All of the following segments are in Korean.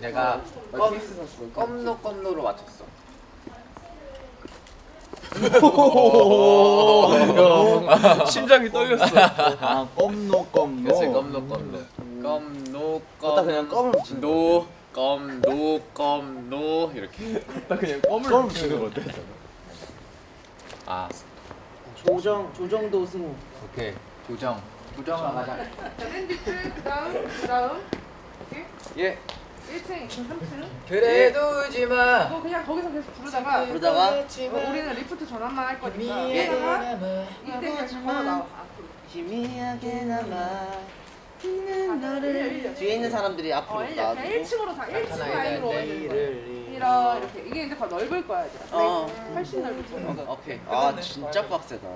내가 나 껌. 껌노 껌노로 맞췄어. 심장이 떨렸어. 아 껌노 껌노. 그치 껌노 껌노. 껌노 껌. 나 그냥 껌을 노 껌노 껌노 이렇게. 나 그냥 껌을 껌을 붙이는 거 붙이는 어때? 아 조정 조정도 승우. 오케이 조정. 조정 가자. 샌드위치 그다음 그다음 예. 1층 2층 3층 그래 두지 마. 이거 그냥 거기서 계속 부르다가 부르다가 어, 우리는 리프트 전환만 할 거니까 예. 하다가 이때 그냥 걸어 나와 앞으로 희미하게나마 있는 아, 너를. 뒤에 있는 사람들이 어 앞으로 1년 그냥 나와주고 1층으로 다 1층 라인으로 오는 거야 이렇게 이게 이제 더 넓을 거야 이제 어. 훨씬 넓을 거야 오케이. 아 진짜 빡세다.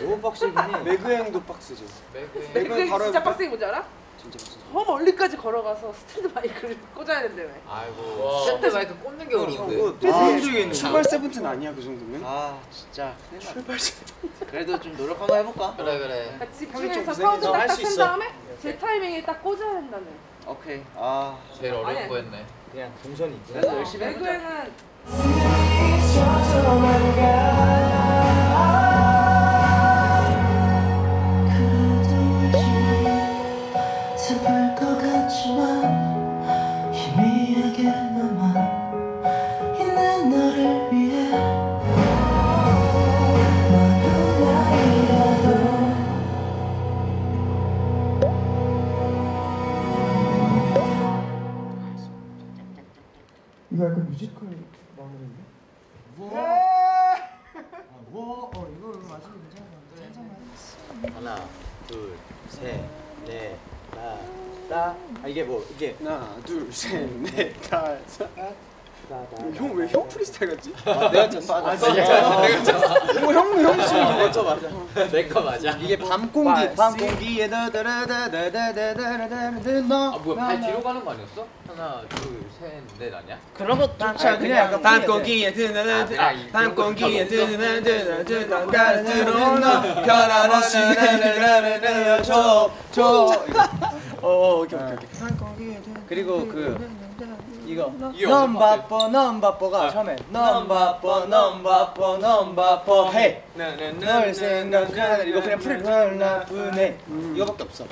너무 빡세긴 해. 매그행도 빡세죠. 매그. 근데 그게 바로 진짜? 빡세게 뭔지 알아? 진짜 빡세. 저 멀리까지 걸어가서 스탠드 마이크를 꽂아야 된다며 아이고. 샌드 마이크 꽂는 게 어려운데. 그거 아, 아, 출발 세븐틴 아니야 그 정도면? 아 진짜. 출발 세븐틴. 그래도 좀 노력 한번 해볼까? 그래 그래. 집중해서 좀 사운드 고생했어. 할수 딱딱 쓴 있어. 다음에 제 타이밍에 딱 꽂아야 된다며 오케이. 아 제일 어려운 아니, 거였네. 그냥 동선이. 그래도 열심히 해보자. 것 같지만 희미하게 남아 있는 너를 위해 만원만이라도. 이거 약간 뮤지컬 마무리인데? 하나, 둘, 셋. 아 이게 뭐 이게 하나, 둘, 셋, 넷, 다, 다. 형 왜 형 프리스타일 같지? 아, 내가 쳤어. 아. 내가 쳤어. 뭐 형, 형 치는 거 맞죠, 맞아. 내거 맞아. 이게 밤 공기, 밤 공기에 다다다다다다다다다다 너. 아 뭐야 발 뒤로 가는 거 아니었어? 하나 둘셋넷 아니야? 그런 것조차 그냥 약간 밤 풀이야. 공기에 아, 드는 이- 밤 그런 공기에 거 없어. 드는 드는 드는 가스로 너 변함없이 나를 내려줘 줘. 어 오케이 오케이 오케이. 그리고 그 이거. 바빠 넌 바빠가 처음에. 넌 바빠 넌 바빠 넌 바빠 해널 생각하는 이거 그냥 프리 나쁘네. 이거밖에 없어.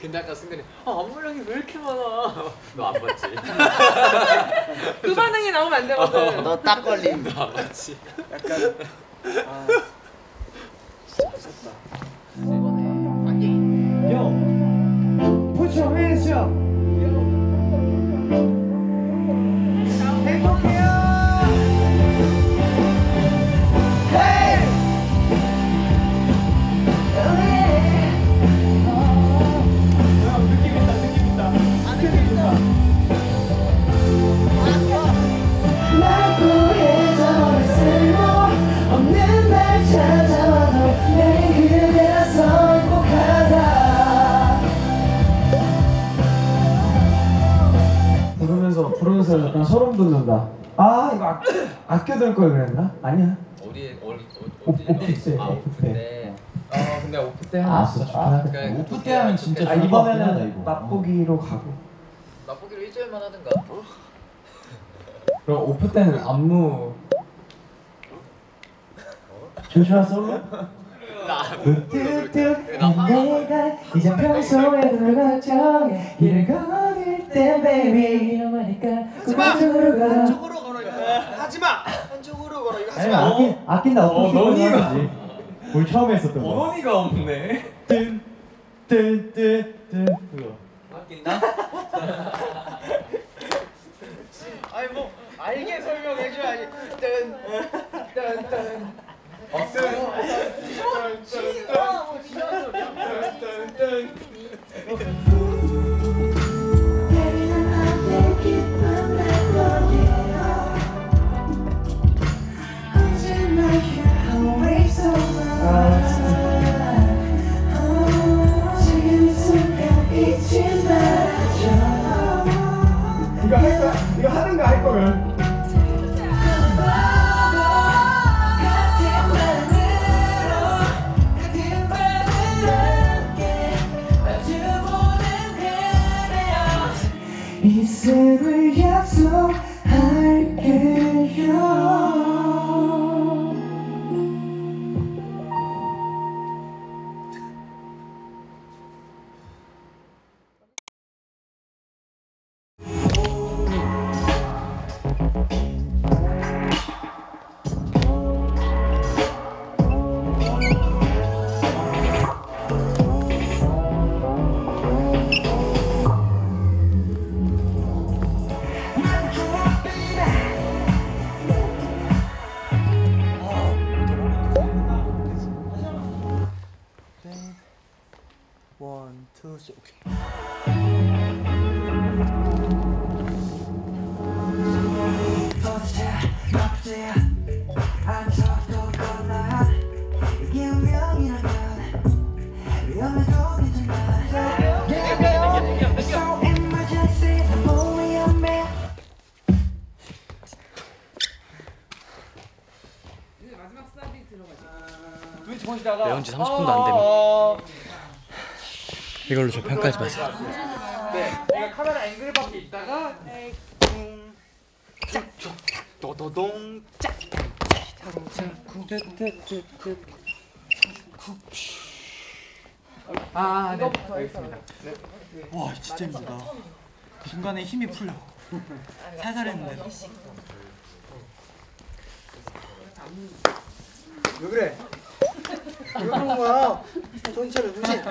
근데 아까 순간에 아 안무량이 왜 이렇게 많아? 너 안 봤지? 그 반응이 나오면 안 되거든 너딱 걸림. 안 봤지? 약간 아. Put your hands up. 부르면서 약간 소름 돋는다. 아 이거 아, 아껴둘 걸 그랬나? 아니야. 어디 어디 오- 어디 오프 때, 아 오프 오프 때. 때. 아 근데 오프 때 하나 알았어, 있어. 아, 그래, 오프 때 하면 진짜 아 이번에는 이거. 맛보기로 가고. 맛보기로 일주일만 하든가. 그럼 오프 때는 안무. 조슈아 솔로? 뚜뚜뚜 내가 이제 평소에 늘 걱정해 길을 걸을 땐 baby. 이러니까 가 한쪽으로 걸어. 이거. 하지마! 한쪽으로 걸어 이거 아니 하지마. 아낀, 아낀다. 어, 너니가. 하는지. 우리 처음에 했었던 거 번호니가 없네. 뜬뜬뜬뜬. 그거. 아니 뭐 알게 설명해줘야지. 뜬뜬뜬뜬. Baby 이거 할 거야? 이거 하는 거할 거면 원, 투, 쓰리. 오케이. 이제 마지막 스탑이 들어가죠. 매운 지 30분도 안 되면 이걸로 저 평가하지 마세요. 내가 카메라 앵글 밖에 있다가 도도동 짝. 아, 네. 해서. 와, 진짜 힘들다. 중간에 힘이 풀려. 살살 했는데. 왜 그래? 왜 그런 거야? 정신 차려, 정신.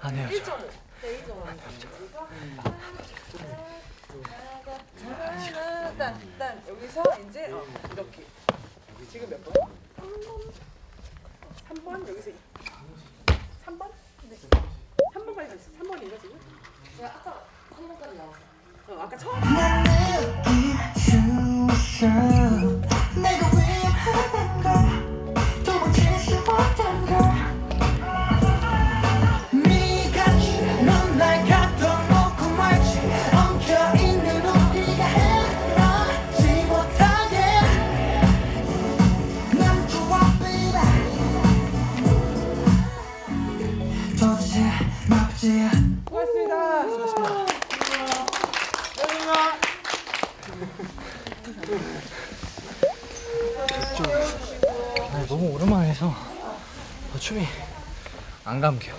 안 해요. 저. 일단 일단 여기서 이제 어, 이렇게 지금 몇 번? 3번 여기서 3번? 네. 3번까지 갔어. 3번인가 지금? 제가 아까 3번까지 나왔어. 어, 아까 처음 안 감겨.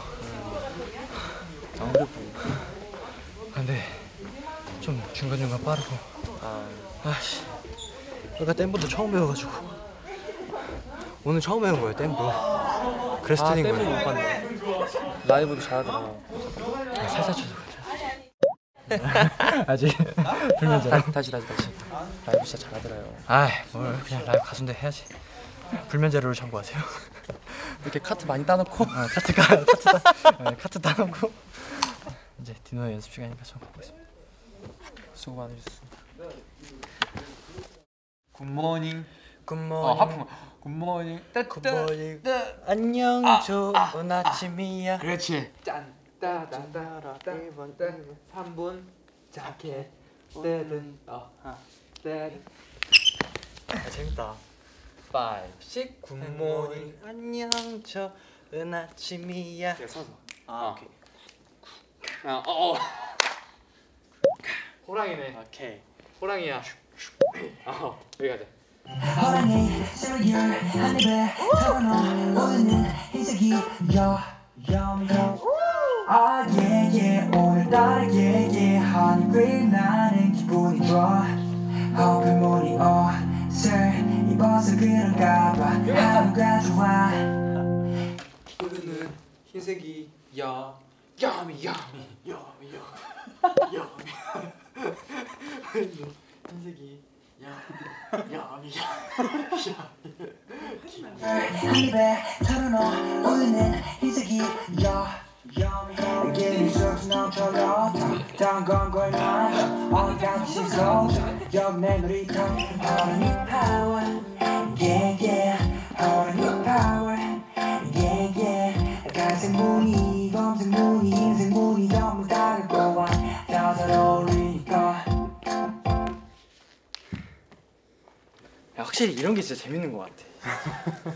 안 그래도. 근데 좀 중간중간 빠르고. 아씨. 그러니까 댐브도 처음 배워가지고. 오늘 처음 배운 거예요, 댐브. 그래서 틀린 거예요. 못 봤네. 라이브도 잘하더라. 살살 쳐서 그래. 아직 불면제. 다시 다시 다시. 라이브 진짜 잘하더라요. 아이 뭘 그냥 라이브 가수인데 해야지. 불면제로를 참고하세요. 이렇게 컷 많이 따놓고 아, 카트 까 카트 따 네, 카트 따놓고 이제 디너 연습 시간이니까 좀 가고 있습니다. 수고 많으셨습니다. Good morning. Good morning. 어, 하품. Good morning. Good morning. 안녕 좋은 아침이야. 그렇지. 짠. 따다다다. 1번, 3분 자켓. 뜨든 어. 뜨든. 아, 재밌다. 5, 6 굿모닝 안녕 좋은 아침이야. 서서. 아, 오케이. 아, 어, 어. 호랑이네. 오케이. 호랑이야. 어 여기 가자. 호랑이 새로운 한 입에 털어넣어 오는 흰색이 여염염 아 예예 오늘따라 예예 하늘빛 나는 기분이 좋아 입어서 그런가 봐. 하루가 좋아. 오늘은 흰색이 야 야미 야미 야미 야미 야미 흰색이 야 야미 한 입에 털어넣어 오늘은 흰색이 여염 이게 속 넘쳐서 덩건 걸만 어디까지 쏟아 여기 내 놀이터 호랑이 파워 yeah yeah 호랑이 파워 yeah yeah 갈색 무늬 검은색 무늬 흰색 무늬 전부 다 갖고 와 다 잘 어울리니까 야, 확실히 이런 게 진짜 재밌는 것 같아.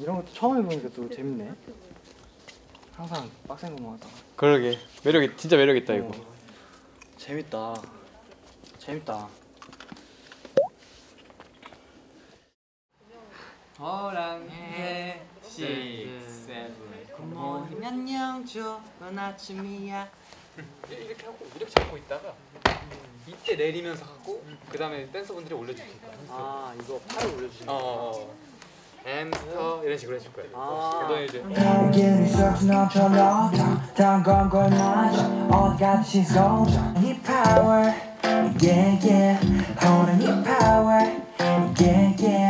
이런 것도 처음 해보니까 또 재밌네. 항상 빡센 것만 하다가. 그러게. 매력이 진짜 매력 있다 이거. 재밌다. 재밌다. 호랑해 six seven 굿모닝 안녕 좋은 아침이야 이렇게 하고 이렇게 잡고 있다가 이때 내리면서 하고 그 다음에 댄서분들이 올려주실 거야 아 이거 팔을 올려주시는 어, 어, 어. 햄스터 이런 식으로 해줄 거야 아. 그다음에 이제 길이 쏙 넘쳐려 단건 걸 맞아 어디 가듯이 쏘죠 이 파워 yeah yeah. 호랑이 파워 yeah yeah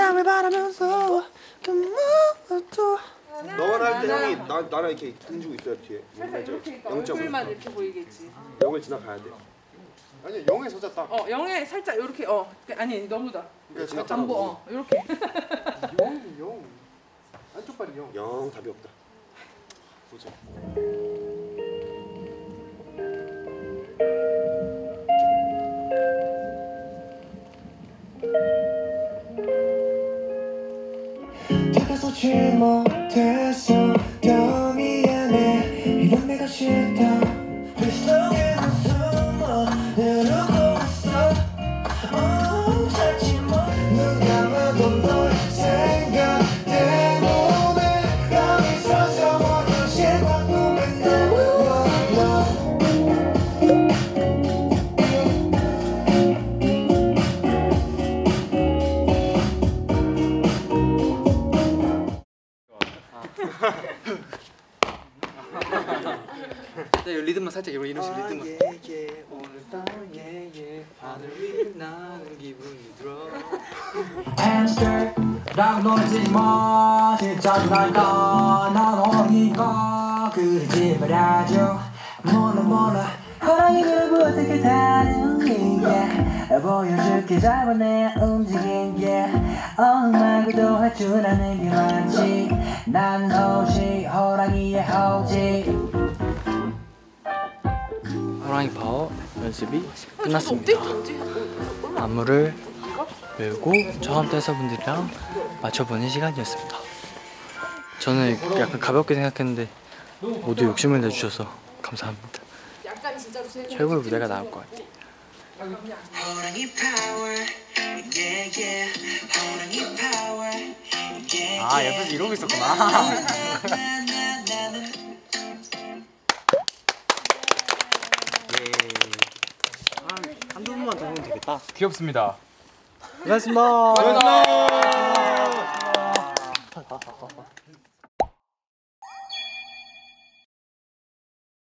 그 답을 바라면서 그 무엇도 너만 할 때 형이 나 나랑 이렇게 등지고 있어야 뒤에. 살짝 이렇게 그러니까 0.5. 얼굴만 이렇게 보이겠지. 영을 지나가야 돼. 아니 영에 서자 딱 어 영에 살짝 이렇게 어 아니 너무다. 그러니까 전부 어 이렇게. 영이 영 안쪽 발이 영영 답이 없다. 보자. 다가서지 못했어 더 미안해 이런 내 리듬만 살짝 이런 이런 식으로 리듬만. 예 예 오늘 밤 예 예 하늘 위 나는 기분이 들어. 햄스터라고 놀지 마. 진짜 날까 난 호랑이가 그러지 말아줘 몰라 몰라 호랑이는 어떻게 다른 게야 보여줄게 잡아내 움직인 게어 말고도 할 줄 아는 게 많지 나는 호시 호랑이의 호지 호랑이 파워 연습이 끝났습니다. 안무를 외우고 처음 댄서분들이랑 맞춰보는 시간이었습니다. 저는 약간 가볍게 생각했는데 모두 욕심을 내주셔서 감사합니다. 최고의 무대가 나올 것 같아요. 아 옆에서 이러고 있었구나. 한두 번만 더 하면 되겠다. 귀엽습니다. 고맙습니다. 고맙습니다